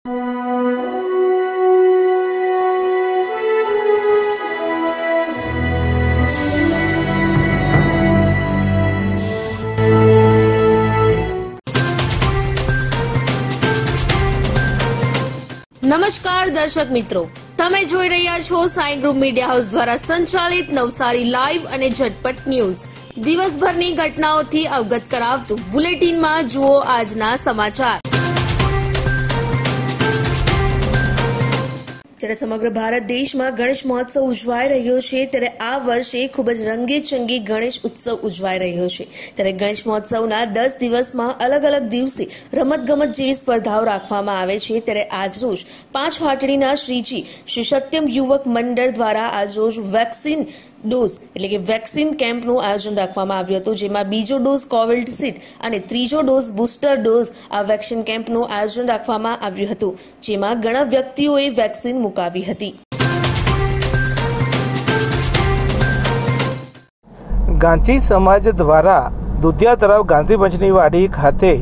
નમસ્કાર દર્શક મિત્રો. તમે જોઈ રહ્યા છો સાઈ ગ્રુપ મીડિયા હાઉસ દ્વારા સંચાલિત નવસારી લાઈવ અને ઝટપટ ન્યૂઝ. દિવસભરની ઘટનાઓથી અવગત કરાવતું બુલેટિનમાં જુઓ આજના સમાચાર. જ્યારે સમગ્ર ભારત દેશમાં ગણેશ મહોત્સવ ઉજવાઈ રહ્યો છે, ત્યારે આ વર્ષે ખૂબ જ રંગેચંગી ગણેશ ઉત્સવ ઉજવાઈ રહ્યો છે. ત્યારે ગણેશ મહોત્સવના દસ દિવસમાં અલગ અલગ દિવસે રમતગમત જેવી સ્પર્ધાઓ રાખવામાં આવે છે. ત્યારે આજરોજ પાંચ હાટડીના શ્રીજી શ્રી સત્યમ યુવક મંડળ દ્વારા આજરોજ વેક્સિન ડોઝ, એટલે કે વેક્સિન કેમ્પનું આયોજન રાખવામાં આવ્યું હતું, જેમાં બીજો ડોઝ કોવિડશીલ્ડ અને ત્રીજો ડોઝ બુસ્ટર ડોઝ આ વેક્સિન કેમ્પનું આયોજન રાખવામાં આવ્યું હતું, જેમાં ઘણા વ્યક્તિઓએ વેક્સિન મુકાવી હતી. ગાંધી સમાજ દ્વારા દુધિયા તળાવ ગાંધી પંચની વાડી ખાતે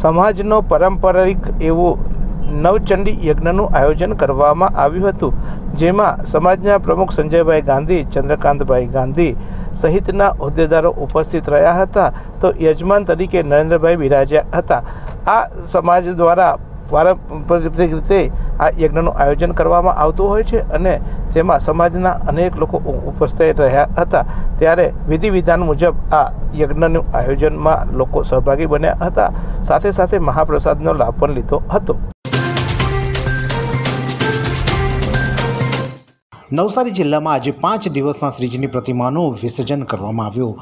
સમાજનો પારંપરિક એવું નવચંડી યજ્ઞનું આયોજન કરવામાં આવ્યું હતું, જેમાં સમાજના પ્રમુખ સંજયભાઈ ગાંધી, ચંદ્રકાંતભાઈ ગાંધી સહિતના હોદ્દેદારો ઉપસ્થિત રહ્યા હતા. તો યજમાન તરીકે નરેન્દ્રભાઈ બિરાજ્યા હતા. આ સમાજ દ્વારા પારંપરિક રીતે આ યજ્ઞનું આયોજન કરવામાં આવતું હોય છે અને તેમાં સમાજના અનેક લોકો ઉપસ્થિત રહ્યા હતા. ત્યારે વિધિ વિધાન મુજબ આ યજ્ઞનું આયોજનમાં લોકો સહભાગી બન્યા હતા. સાથે સાથે મહાપ્રસાદનો લાભ પણ લીધો હતો. નવસારી જિલ્લામાં આજે પાંચ દિવસના શ્રીજીની પ્રતિમાનું વિસર્જન કરવામાં આવ્યું.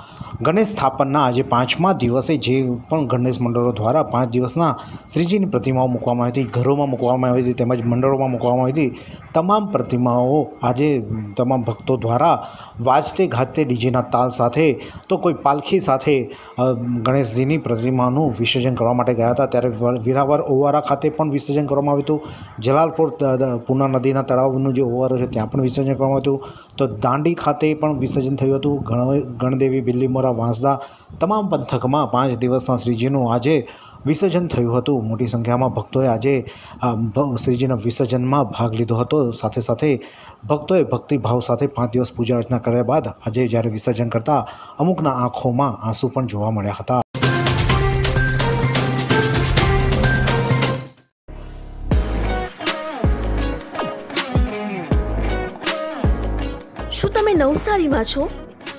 ગણેશ સ્થાપનના આજે પાંચમા દિવસે જે પણ ગણેશ મંડળો દ્વારા પાંચ દિવસના શ્રીજીની પ્રતિમાઓ મૂકવામાં આવી હતી, ઘરોમાં મૂકવામાં આવી હતી તેમજ મંડળોમાં મૂકવામાં આવી હતી, તમામ પ્રતિમાઓ આજે તમામ ભક્તો દ્વારા વાજતે ગાજતે ડીજેના તાલ સાથે તો કોઈ પાલખી સાથે ગણેશજીની પ્રતિમાનું વિસર્જન કરવા માટે ગયા હતા. ત્યારે વિરાવર ઓવારા ખાતે પણ વિસર્જન કરવામાં આવ્યું હતું. જલાલપુર પૂના નદીના તળાવનું જે ઓવારો છે ત્યાં પણ વિસર્જન કરવામાં હતું. તો દાંડી ખાતે પણ વિસર્જન થયું હતું. ગણ ગણદેવી બિલ્લીમોરા વાંસદા તમામ પંથકમાં પાંચ દિવસના શ્રીજીનું આજે વિસર્જન થયું હતું. મોટી સંખ્યામાં ભક્તોએ આજે શ્રીજીના વિસર્જનમાં ભાગ લીધો હતો. સાથે સાથે ભક્તોએ ભક્તિભાવ સાથે પાંચ દિવસ પૂજા અર્ચના કર્યા બાદ આજે જ્યારે વિસર્જન કરતા અમુકના આંખોમાં આંસુ પણ જોવા મળ્યા હતા. નવસારીમાં છો?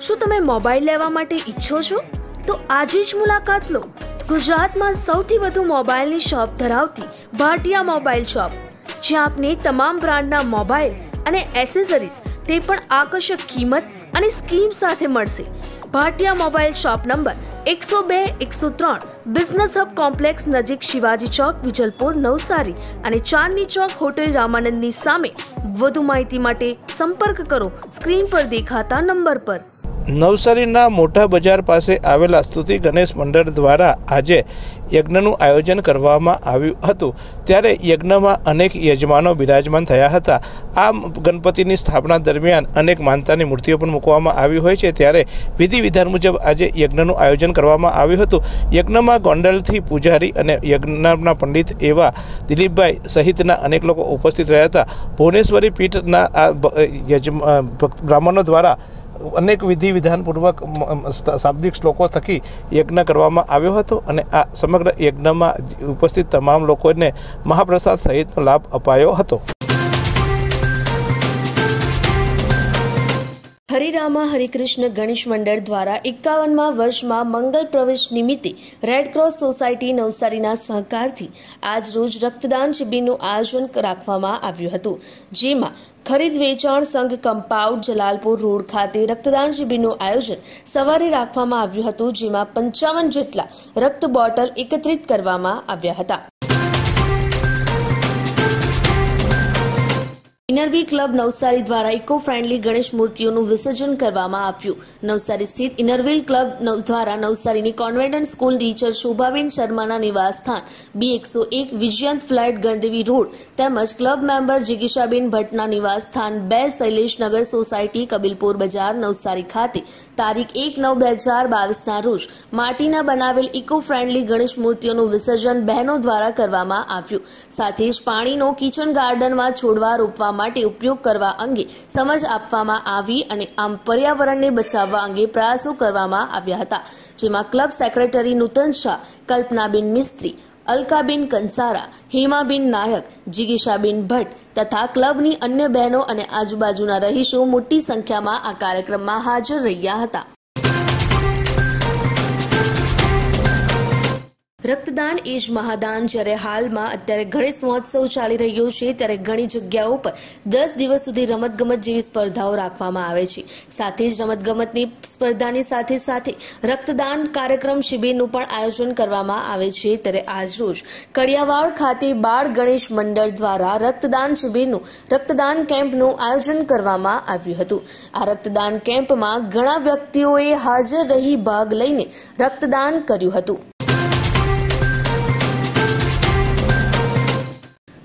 શું તમે મોબાઈલ લેવા માટે ઈચ્છો છો? તો આજે જ મુલાકાત લો. ગુજરાતમાં સૌથી વધુ મોબાઈલની શોપ ધરાવતી ભાટિયા મોબાઈલ શોપ, જ્યાં આપને તમામ બ્રાન્ડના મોબાઈલ અને એસેસરીઝ તે પણ આકર્ષક કિંમત અને સ્કીમ સાથે મળશે. ભાટિયા મોબાઈલ શોપ નંબર એકસો બે, એકસો ત્રણ બિઝનેસ હબ કોમ્પ્લેક્સ નજીક શિવાજી ચોક, વિજલપુર, નવસારી અને ચાંદની ચોક હોટેલ રામાનંદની સામે વધુ માહિતી માટે સંપર્ક કરો સ્ક્રીન પર દેખાતા નંબર પર. નવસારીના મોટા બજાર પાસે આવેલા સ્તુતિ ગણેશ મંડળ દ્વારા આજે યજ્ઞનું આયોજન કરવામાં આવ્યું હતું. ત્યારે યજ્ઞમાં અનેક યજમાનો બિરાજમાન થયા હતા. આ ગણપતિની સ્થાપના દરમિયાન અનેક માનતાની મૂર્તિઓ પણ મૂકવામાં આવી હોય છે. ત્યારે વિધિ વિધાન મુજબ આજે યજ્ઞનું આયોજન કરવામાં આવ્યું હતું. યજ્ઞમાં ગોંડલથી પૂજારી અને યજ્ઞના પંડિત એવા દિલીપભાઈ સહિતના અનેક લોકો ઉપસ્થિત રહ્યા હતા. ભુવનેશ્વરી પીઠના આ યજમા બ્રાહ્મણો દ્વારા અનેક વિધિ વિધાનપૂર્વક શાબ્દિક શ્લોકો થકી યજ્ઞ કરવામાં આવ્યો હતો અને આ સમગ્ર યજ્ઞમાં ઉપસ્થિત તમામ લોકોને મહાપ્રસાદ સહિતનો લાભ અપાયો હતો. હરિરામા હરિકૃષ્ણ ગણેશ મંડળ દ્વારા એકાવનમાં વર્ષમાં મંગલ પ્રવેશ નિમિત્તે રેડક્રોસ સોસાયટી નવસારીના સહકારથી આજ રોજ રક્તદાન શિબિરનું આયોજન રાખવામાં આવ્યું હતું, જેમાં ખરીદ વેચાણ સંઘ કમ્પાઉન્ડ જલાલપુર રોડ ખાતે રક્તદાન શિબિરનું આયોજન સવારે રાખવામાં આવ્યું હતું, જેમાં પંચાવન જેટલા રક્ત બોટલ એકત્રિત કરવામાં આવ્યા હતા. ઇનરવી ક્લબ નવસારી દ્વારા ઇકો ફ્રેન્ડલી ગણેશ મૂર્તિઓનું વિસર્જન કરવામાં આવ્યું. નવસારી સ્થિત ઇનરવીલ ક્લબ દ્વારા નવસારીની કોન્વેન્ટ સ્કૂલ ટીચર શોભાબેન શર્માના નિવાસસ્થાન બી એકસો એક વિજયંત ફ્લેટ ગણદેવી રોડ તેમજ ક્લબ મેમ્બર જિગીશાબેન ભટ્ટના નિવાસસ્થાન બે શૈલેષનગર સોસાયટી કબીલપુર બજાર નવસારી ખાતે. તારીખ એક નવ બે હજાર બાવીસના રોજ માટીના બનાવેલ ઇકો ફ્રેન્ડલી ગણેશ મૂર્તિઓનું વિસર્જન બહેનો દ્વારા કરવામાં આવ્યું. સાથે જ પાણીનો કિચન ગાર્ડનમાં છોડવા રોપવા માટે ઉપયોગ કરવા અંગે સમજ આપવામાં આવી અને આમ પર્યાવરણને બચાવવા અંગે પ્રયાસો કરવામાં આવ્યા હતા. જેમાં ક્લબ સેક્રેટરી નૂતન શાહ, કલ્પનાબેન મિસ્ત્રી, અલકાબેન કંસારા, હેમાબેન નાયક જિગીશાબેન ભટ્ટ તથા ક્લબની અન્ય બહેનો અને આજુબાજુના રહીશો મોટી સંખ્યામાં આ કાર્યક્રમમાં હાજર રહ્યા હતા. રક્તદાન એ જ મહાદાન જ્યારે હાલમાં અત્યારે ગણેશ મહોત્સવ ચાલી રહ્યો છે, ત્યારે ઘણી જગ્યાઓ પર દસ દિવસ સુધી રમતગમત જેવી સ્પર્ધાઓ રાખવામાં આવે છે. સાથે જ રમતગમતની સ્પર્ધાની સાથે સાથે રક્તદાન કાર્યક્રમ શિબિરનું પણ આયોજન કરવામાં આવે છે. ત્યારે આજરોજ કડિયાવાડ ખાતે બાળ ગણેશ મંડળ દ્વારા રક્તદાન શિબિરનું, રક્તદાન કેમ્પનું આયોજન કરવામાં આવ્યું હતું. આ રક્તદાન કેમ્પમાં ઘણા વ્યક્તિઓએ હાજર રહી ભાગ લઈને રક્તદાન કર્યું હતું.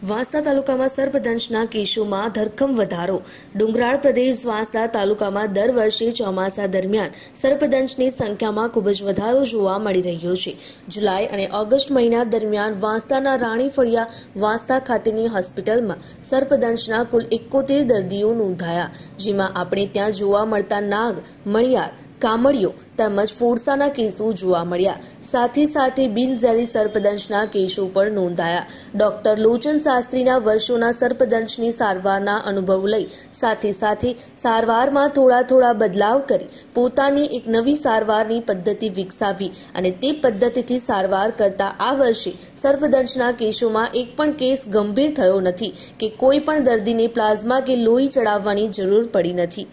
વાંસદા તાલુકામાં સર્પદંશના કેસોમાં ધરખમ વધારો. ડુંગરાળ પ્રદેશ વાંસદા તાલુકામાં દર વર્ષે ચોમાસા દરમિયાન સર્પદંશની સંખ્યામાં ખૂબ જ વધારો જોવા મળી રહ્યો છે. જુલાઈ અને ઓગસ્ટ મહિના દરમિયાન વાંસદાના રાણી ફળિયા વાંસદા ખાતેની હોસ્પિટલમાં સર્પદંશના કુલ એકોતેર દર્દીઓ નોંધાયા, જેમાં આપણે ત્યાં જોવા મળતા નાગ, મણિયાર કામળીઓ તેમજ ફોડસાના કેસો જોવા મળ્યા. સાથે સાથે બિનઝેરી સર્પદંશના કેસો પણ નોંધાયા. ડોક્ટર લોચન શાસ્ત્રીના વર્ષોના સર્પદંશની સારવારના અનુભવ લઈ સાથે સાથે સારવારમાં થોડા થોડા બદલાવ કરી પોતાની એક નવી સારવારની પદ્ધતિ વિકસાવી અને તે પદ્ધતિથી સારવાર કરતા આ વર્ષે સર્પદંશના કેસોમાં એક પણ કેસ ગંભીર થયો નથી કે કોઈ પણ દર્દીને પ્લાઝમા કે લોહી ચડાવવાની જરૂર પડી નથી.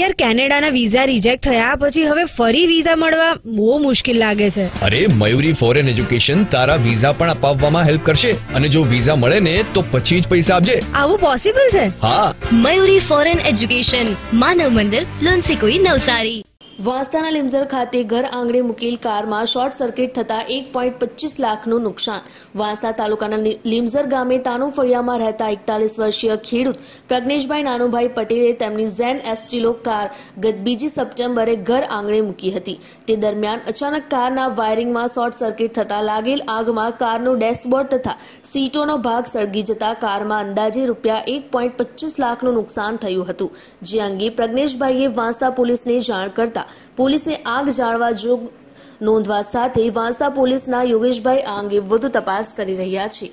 યાર કેનેડાના વિઝા રિજેક્ટ થયા પછી હવે ફરી વિઝા મળવા બહુ મુશ્કેલ લાગે છે. અરે મયુરી ફોરેન એજ્યુકેશન તારા વિઝા પણ અપાવવામાં હેલ્પ કરશે. અને જો વિઝા મળે ને તો પછી જ પૈસા આપજે. આવું પોસિબલ છે? હા. મયુરી ફોરેન એજ્યુકેશન માનવ મંદિર લુન્સીકુઈ નવસારી. વાંસદાના લીમઝર ખાતે ઘર આંગણે મૂકેલ કારમાં શોર્ટ સર્કિટ થતાં એક પોઈન્ટ પચીસ લાખનું નુકસાન. વાંસદા તાલુકાના લીમઝર ગામે તાનુ ફળિયામાં રહેતા એકતાલીસ વર્ષીય ખેડૂત પ્રજ્ઞેશભાઈ નાનુભાઈ પટેલે તેમની ઝેન એસ્ટીલો કાર ગત બીજી સપ્ટેમ્બરે ઘર આંગણે મૂકી હતી. તે દરમિયાન અચાનક કારના વાયરિંગમાં શોર્ટ સર્કિટ થતા લાગેલ આગમાં કારનું ડેશબોર્ડ તથા સીટોનો ભાગ સળગી જતા કારમાં અંદાજે રૂપિયા એક પોઈન્ટ પચીસ લાખનું નુકસાન થયું હતું. જે અંગે પ્રજ્ઞેશભાઈએ વાંસદા પોલીસને જાણ કરતા પોલીસે આગ જાળવા જોગ નોંધવા સાથે વાંસદા પોલીસના યોગેશભાઈ આ અંગે વધુ તપાસ કરી રહ્યા છે.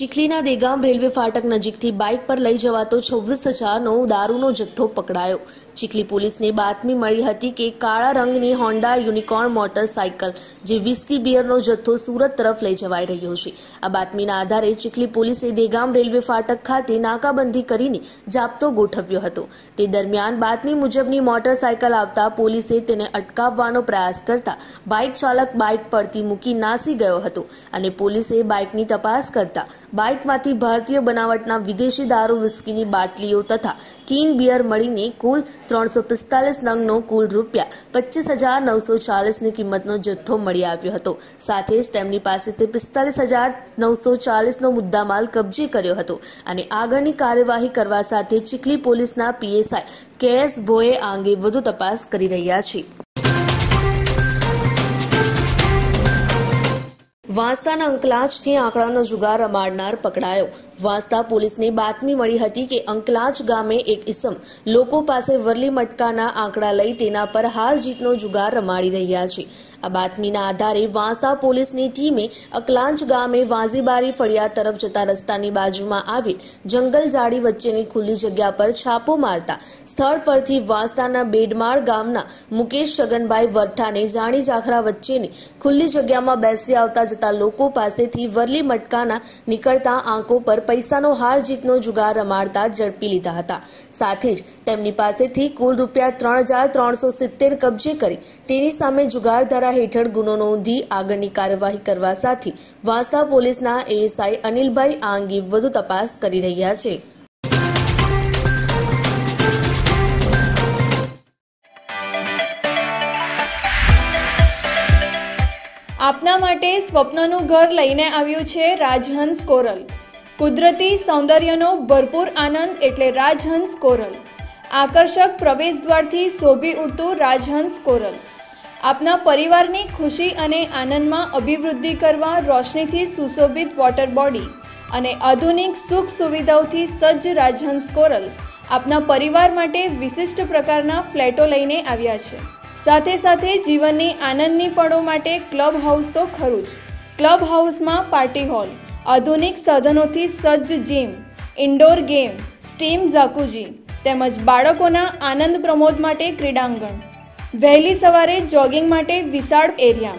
ચીખલીના દેગામ રેલવે ફાટક નજીકથી બાઇક પર લઈ જવાતો છવ્વીસ હજારનો દારૂનો જથ્થો પકડાયો. ચીખલી પોલીસને બાતમી મળી હતી કે કાળા રંગની હોન્ડા યુનિકોર્ન મોટરસાયકલ જે વિસ્કી બિયરનો જથ્થો સુરત તરફ લઈ જવાઈ રહ્યો છે. આ બાતમીના આધારે ચીખલી પોલીસે દેગામ રેલવે ફાટક ખાતે નાકાબંધી કરીને જાપ્તો ગોઠવ્યો હતો. તે દરમિયાન બાતમી મુજબની મોટરસાયકલ આવતા પોલીસે તેને અટકાવવાનો પ્રયાસ કરતા બાઇક ચાલક બાઇક પરથી મૂકી નાસી ગયો હતો અને પોલીસે બાઇકની તપાસ કરતા બાઇકમાંથી ભારતીય બનાવટના વિદેશી દારૂ વિસ્કીની બાટલીઓ તથા ટીન બિયર મળીને કુલ ત્રણસો પિસ્તાલીસ નંગનો કુલ રૂપિયા પચીસ હજાર નવસો ચાલીસની કિંમતનો જથ્થો મળી આવ્યો હતો. સાથે જ તેમની પાસેથી પિસ્તાલીસ હજાર નવસો ચાલીસનો મુદ્દામાલ કબજે કર્યો હતો અને આગળની કાર્યવાહી કરવા સાથે ચીખલી પોલીસના પીએસઆઈ કે એસ ભોએ આ અંગે વધુ તપાસ કરી રહ્યા છે. વાંસદાના અંકલાજથી આંકડાનો જુગાર રમાડનાર પકડાયો. વાંસદા પોલીસને બાતમી મળી હતી કે અંકલાજ ગામે એક ઇસમ લોકો પાસે વરલી મટકાના આંકડા લઈ તેના પર હાર જીતનો જુગાર રમાડી રહ્યા છે. આ બાતમીના આધારે વાંસદા પોલીસની ટીમે અકલાંજ ગામે વાંઝીબારી ફળિયા તરફ જતા રસ્તાની બાજુમાં આવેલ જંગલ ઝાડી વચ્ચેની ખુલ્લી જગ્યા પર છાપો મારતા સ્થળ પરથી વાંસદાના બેડમાળ ગામના મુકેશ છગનભાઈ વરઠાને જાણી જાખરા વચ્ચેની ખુલ્લી જગ્યામાં બેસી આવતા જતા લોકો પાસેથી વરલી મટકાના નીકળતા આંકો પર પૈસાનો હાર જીતનો જુગાર રમાડતા ઝડપી લીધા હતા. સાથે જ તેમની પાસેથી કુલ રૂપિયા ત્રણ હજાર ત્રણસો સિત્તેર કબજે કરી તેની સામે જુગાર ધારા હેઠળ ગુનો નોંધી આગળની કાર્યવાહી કરવા સાથે વાંસદા પોલીસના એએસઆઈ અનિલભાઈ આ અંગે વધુ તપાસ કરી રહ્યા છે. આપના માટે સ્વપ્નનું ઘર લઈને આવ્યું છે રાજહંસ કોરલ. કુદરતી સૌંદર્યનો ભરપૂર આનંદ એટલે રાજહંસ કોરલ. આકર્ષક પ્રવેશદ્વારથી શોભી ઉઠતું રાજહંસ કોરલ. આપના પરિવારની ખુશી અને આનંદમાં અભિવૃદ્ધિ કરવા રોશનીથી સુશોભિત વોટર બોડી અને આધુનિક સુખ સુવિધાઓથી સજ્જ રાજહંસ કોરલ આપના પરિવાર માટે વિશિષ્ટ પ્રકારના ફ્લેટો લઈને આવ્યા છે. સાથે સાથે જીવનની આનંદની પળો માટે ક્લબ હાઉસ તો ખરું જ. ક્લબ હાઉસમાં પાર્ટી હોલ, આધુનિક સાધનોથી સજ્જ gym indoor game steam jacuzzi તેમજ બાળકોના આનંદ પ્રમોદ માટે ક્રીડાંગણ વહેલી સવારે જોગિંગ માટે વિશાળ એરિયા.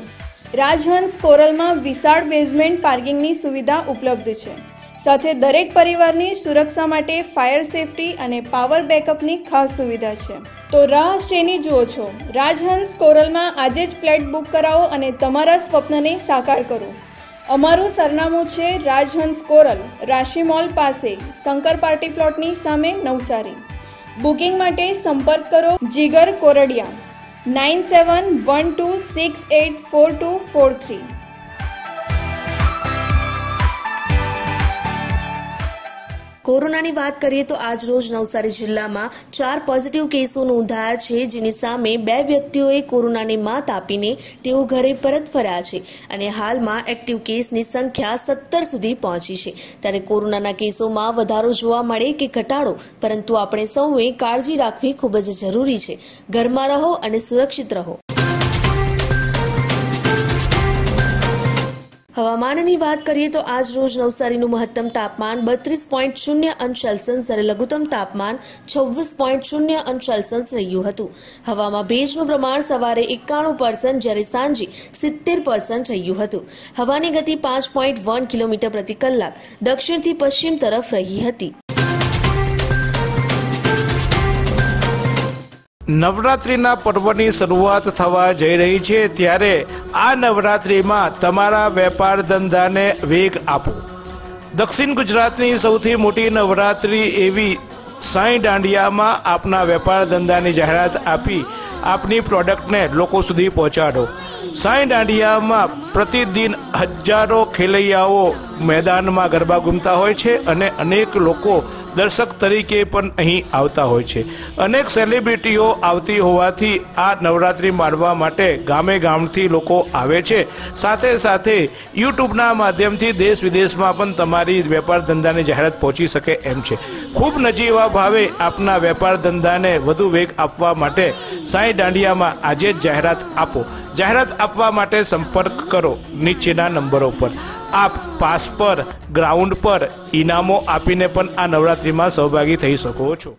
રાજહંસ કોરલમાં વિશાળ બેઝમેન્ટ પાર્કિંગની સુવિધા ઉપલબ્ધ છે. સાથે દરેક પરિવારની સુરક્ષા માટે ફાયર સેફટી અને પાવર બેકઅપની ખાસ સુવિધા છે. તો રાહ શેની જુઓ છો? રાજહંસ કોરલમાં આજે જ ફ્લેટ બુક કરાવો અને તમારા સ્વપ્નને સાકાર કરો. અમારું સરનામું છે રાજહંસ કોરલ, રાશિ મોલ પાસે, શંકર પાર્ટી પ્લોટની સામે નવસારી. બુકિંગ માટે સંપર્ક કરો જીગર કોરડિયા. 9712684243 કોરોનાની વાત કરીએ તો આજ રોજ નવસારી જિલ્લામાં ચાર પોઝિટિવ કેસો નોંધાયા છે, જેની સામે બે વ્યક્તિઓએ કોરોનાની માત આપીને તેઓ ઘરે પરત ફર્યા છે અને હાલમાં એક્ટિવ કેસની સંખ્યા સત્તર સુધી પહોંચી છે. ત્યારે કોરોનાના કેસોમાં વધારો જોવા મળે કે ઘટાડો, પરંતુ આપણે સૌએ કાળજી રાખવી ખૂબ જ જરૂરી છે. ઘરમાં રહો અને સુરક્ષિત રહો. હવામાનની વાત કરીએ તો આજ રોજ નવસારીનું મહત્તમ તાપમાન બત્રીસ પોઈન્ટ શૂન્ય અંશ સેલ્સિયસ જ્યારે લઘુત્તમ તાપમાન છવ્વીસ પોઈન્ટ શૂન્ય અંશ સેલ્સિયસ રહ્યું હતું. હવામાં ભેજનું પ્રમાણ સવારે એકાણું પર્સન્ટ જ્યારે સાંજે સિત્તેર પર્સન્ટ રહ્યું હતું. હવાની ગતિ પાંચ પોઈન્ટ વન કિલોમીટર પ્રતિ કલાક. દક્ષિણથી પશ્ચિમ તરફ રહી હતી. નવરાત્રિના પર્વની શરૂઆત થવા જઈ રહી છે, ત્યારે આ નવરાત્રિમાં તમારા વેપાર ધંધાને વેગ આપો. દક્ષિણ ગુજરાતની સૌથી મોટી નવરાત્રિ એવી સાંઈ દાંડિયામાં આપના વેપાર ધંધાની જાહેરાત આપી આપની પ્રોડક્ટને લોકો સુધી પહોંચાડો. સાંઈ દાંડિયામાં પ્રતિદિન હજારો ખેલૈયાઓ મેદાનમાં ગરબા ગુમતા હોય છે અને અનેક લોકો દર્શક તરીકે પણ અહીં આવતા હોય છે. અનેક સેલિબ્રિટીઓ આવતી હોવાથી આ નવરાત્રિ માણવા માટે ગામે ગામથી લોકો આવે છે. સાથે સાથે યુટ્યુબના માધ્યમથી દેશ વિદેશમાં પણ તમારી વેપાર ધંધાની જાહેરાત પહોંચી શકે એમ છે. ખૂબ નજીવા ભાવે આપના વેપાર ધંધાને વધુ વેગ આપવા માટે સાંઈ દાંડિયામાં આજે જ જાહેરાત આપો. જાહેરાત આપવા માટે સંપર્ક કરો નીચેના નંબરો પર. આપ પાસ પર ગ્રાઉન્ડ પર ઇનામો આપીને પણ આ નવરાત્રિમાં સહભાગી થઈ શકો છો.